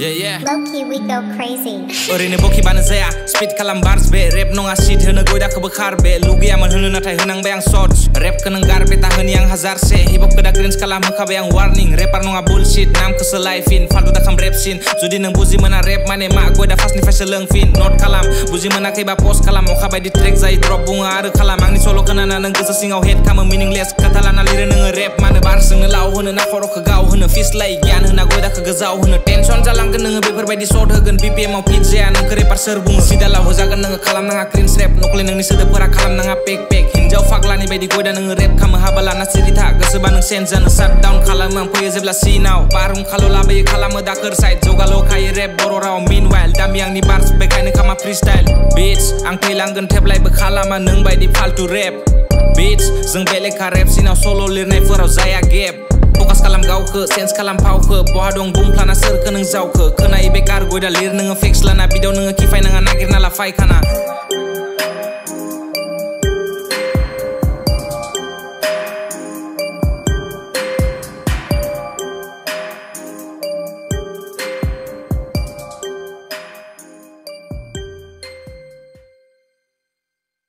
Yeah, yeah. Loki, we go crazy. Orine boki ban zaya. Speed kalam bars be. Rap nong asid hena goida kebekar be. Lugi aman ya hulu natai hunang bayang shorts. Rap keneng gar be tahan yang hazar se. Hip hop kedak green skala muka bayang warning. Rapper no bullshit. Nam kese life in. Falu takam rap sin. Zudi neng buzi mana rap mana mak gue fast ni fashion leng fin. Not kalam. Buzi mana kiba pos kalam. Muka bay di track zai drop bunga ada kalam. Angin solo kena nana neng kese singau head kama meaningless. Kata lana lirin neng rap mana bars seng lau hune nak horok kegau hune fist lay gian hune da kagazaw hun tension jalang kan nge paper by di sort hagan bpm of pizza an kare par serbu si da law hoza kan nge kalam nang akrin rap nokle nang ni sada para kalam nang apek pek hinjau fakla ni by di goda nang rap kam habala na cerita gas ban nang senza na sat down kalam nang poe jebla si now parung kalo la be kalam da kar sai joga lo khai rap boro rao meanwhile dam yang ni bars be kai kama freestyle bitch ang kelang gan tap lai be kalam nang by di faltu rap Bitch, zeng belek ka rap sinaw solo lirnay furaw zaya gap kalam gau ke sense kalam pau ke boh dong boom plana sir ke nang zau ke kena ibe kar goida lir nang fix lana bidau nang ki fai nang nagir nala fai kana